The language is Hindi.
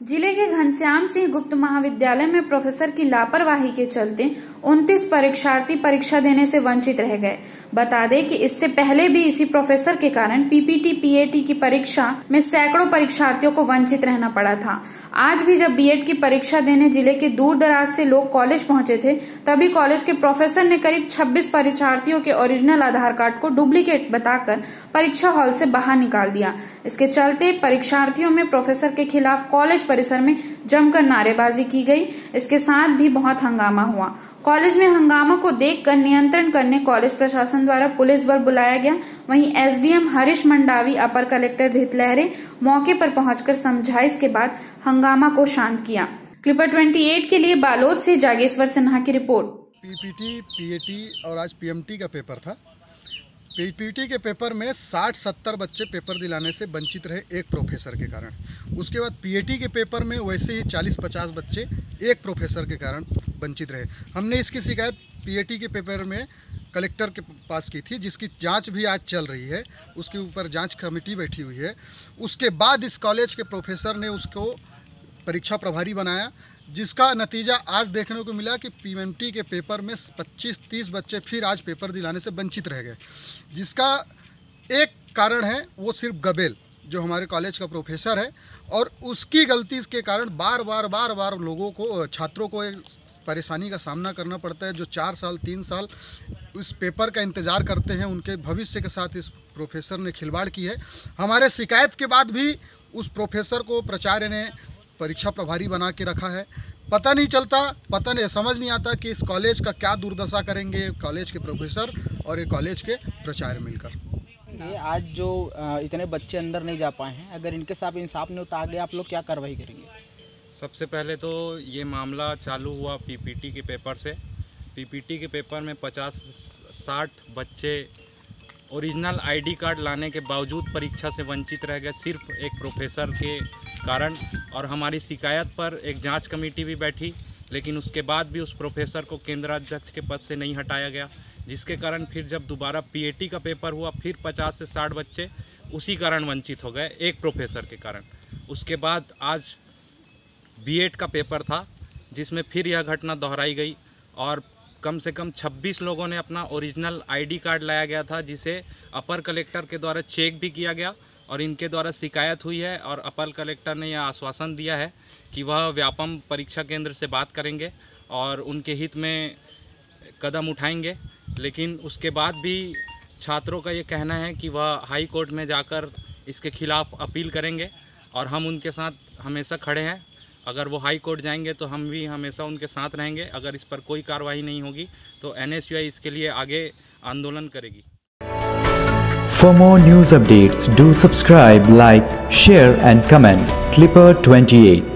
ज़िले के घनश्याम सिंह गुप्त महाविद्यालय में प्रोफेसर की लापरवाही के चलते 29 परीक्षार्थी परीक्षा देने से वंचित रह गए। बता दें कि इससे पहले भी इसी प्रोफेसर के कारण पीपीटी पीएटी की परीक्षा में सैकड़ों परीक्षार्थियों को वंचित रहना पड़ा था। आज भी जब बीएड की परीक्षा देने ज़िले के दूर दराज से लोग कॉलेज पहुँचे थे, तभी कॉलेज के प्रोफेसर ने करीब 26 परीक्षार्थियों के ओरिजिनल आधार कार्ड को डुप्लीकेट बताकर परीक्षा हॉल से बाहर निकाल दिया। इसके चलते परीक्षार्थियों में प्रोफेसर के खिलाफ कॉलेज परिसर में जमकर नारेबाजी की गई। इसके साथ भी बहुत हंगामा हुआ। कॉलेज में हंगामा को देखकर नियंत्रण करने कॉलेज प्रशासन द्वारा पुलिस बल बुलाया गया। वहीं एसडीएम हरीश मंडावी, अपर कलेक्टर धितलहरे मौके पर पहुंचकर समझाइश के बाद हंगामा को शांत किया। क्लिपर 28 के लिए बालोद से जागेश्वर सिन्हा की रिपोर्ट। पीपीटी, पीएटी और आज पीएमटी का पेपर था। पीपीटी के पेपर में 60-70 बच्चे पेपर दिलाने से वंचित रहे एक प्रोफेसर के कारण। उसके बाद पीएटी के पेपर में वैसे ही 40-50 बच्चे एक प्रोफेसर के कारण वंचित रहे। हमने इसकी शिकायत पीएटी के पेपर में कलेक्टर के पास की थी, जिसकी जाँच भी आज चल रही है। उसके ऊपर जाँच कमेटी बैठी हुई है। उसके बाद इस कॉलेज के प्रोफेसर ने उसको परीक्षा प्रभारी बनाया। जिसका नतीजा आज देखने को मिला कि पीएमटी के पेपर में 25-30 बच्चे फिर आज पेपर दिलाने से वंचित रह गए। जिसका एक कारण है, वो सिर्फ़ गबेल, जो हमारे कॉलेज का प्रोफेसर है, और उसकी गलती के कारण बार बार बार बार लोगों को, छात्रों को एक परेशानी का सामना करना पड़ता है, जो चार साल, तीन साल इस पेपर का इंतज़ार करते हैं, उनके भविष्य के साथ इस प्रोफेसर ने खिलवाड़ की है। हमारे शिकायत के बाद भी उस प्रोफेसर को प्राचार्य ने परीक्षा प्रभारी बना के रखा है। पता नहीं चलता पता नहीं समझ नहीं आता कि इस कॉलेज का क्या दुर्दशा करेंगे कॉलेज के प्रोफेसर और ये कॉलेज के प्राचार्य मिलकर। ये आज जो इतने बच्चे अंदर नहीं जा पाए हैं अगर इनके साथ इंसाफ नहीं होता आगे आप लोग क्या कार्रवाई करेंगे? सबसे पहले तो ये मामला चालू हुआ पीपीटी के पेपर से। पीपीटी के पेपर में 50 60 बच्चे ओरिजिनल आईडी कार्ड लाने के बावजूद परीक्षा से वंचित रह गए। सिर्फ़ एक प्रोफेसर के कारण और हमारी शिकायत पर एक जाँच कमेटी भी बैठी, लेकिन उसके बाद भी उस प्रोफेसर को केंद्राध्यक्ष के पद से नहीं हटाया गया, जिसके कारण फिर जब दोबारा पीएटी का पेपर हुआ, फिर 50 से 60 बच्चे उसी कारण वंचित हो गए, एक प्रोफेसर के कारण। उसके बाद आज बीएड का पेपर था, जिसमें फिर यह घटना दोहराई गई और कम से कम 26 लोगों ने अपना ओरिजिनल आईडी कार्ड लाया गया था, जिसे अपर कलेक्टर के द्वारा चेक भी किया गया और इनके द्वारा शिकायत हुई है और अपर कलेक्टर ने यह आश्वासन दिया है कि वह व्यापम परीक्षा केंद्र से बात करेंगे और उनके हित में कदम उठाएँगे। लेकिन उसके बाद भी छात्रों का ये कहना है कि वह हाई कोर्ट में जाकर इसके खिलाफ अपील करेंगे और हम उनके साथ हमेशा खड़े हैं। अगर वो हाई कोर्ट जाएँगे तो हम भी हमेशा उनके साथ रहेंगे। अगर इस पर कोई कार्रवाई नहीं होगी तो एनएसयूआई इसके लिए आगे आंदोलन करेगी। For more news updates, do subscribe, like, share and comment. Clipper 28